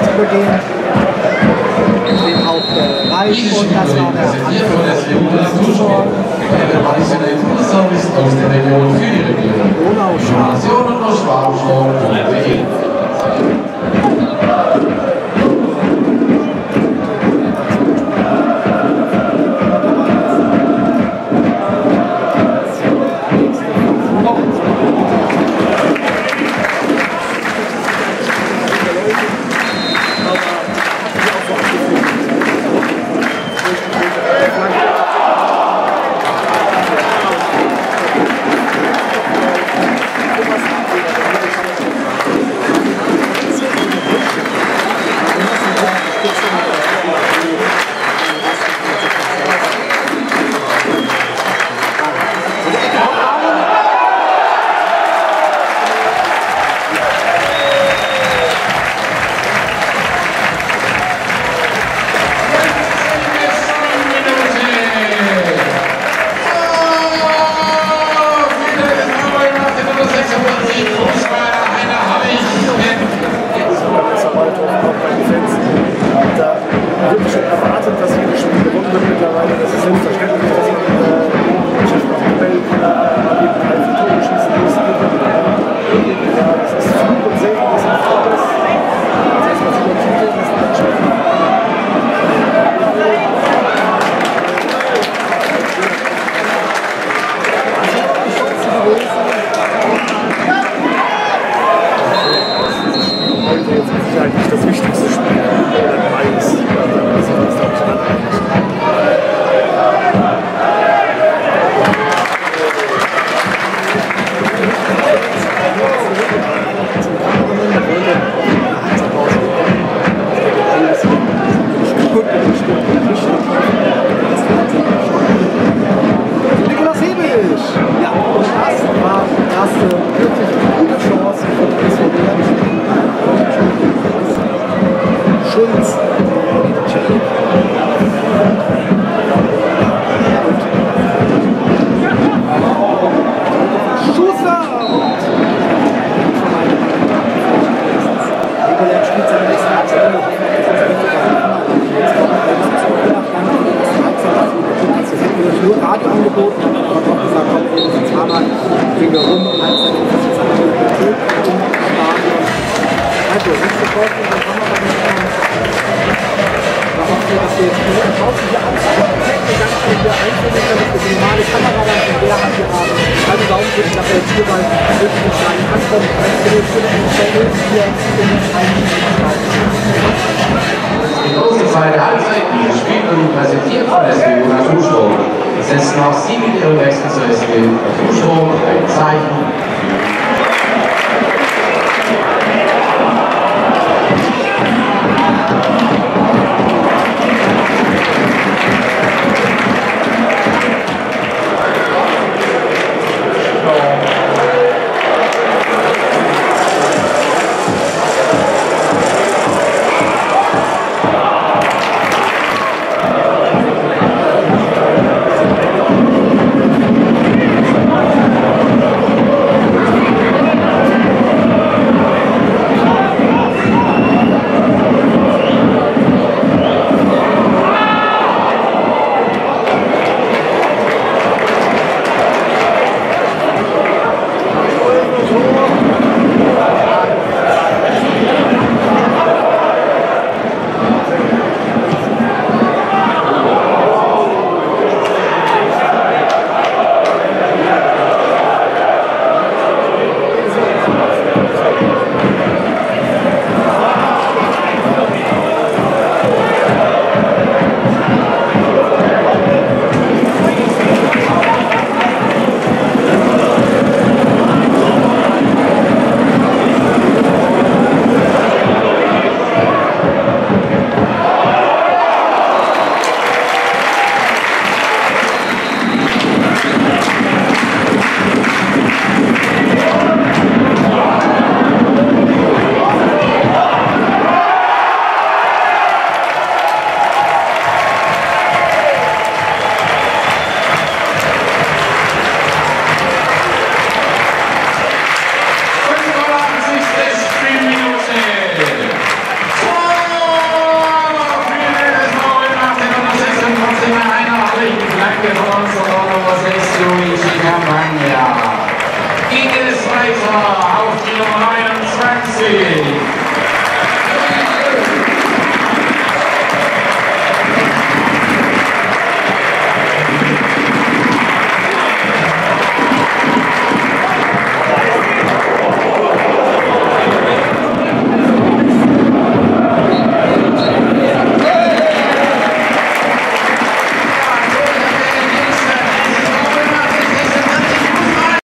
Zu übergehen. Den auch bereit und das war der Anfang Zuschauer. Service aus der Region für die Region. Donauschlag. Kriegen wir rum, halb seine Investition im Stadion. Also, wir nicht da hoffen wir, dass wir jetzt nur draußen hier alles perfekt ganz schön hier dass wir die normale Kamera dann von der haben. Also wir jetzt hier mal wirklich mit kleinen wir den Channel hier in den Die große zweite Halbzeit, die gespielt und präsentiert von Naturstrom. Setzt nach sieben ihren Wechsel zur SW Naturstrom ein Zeichen Thank you, Hans.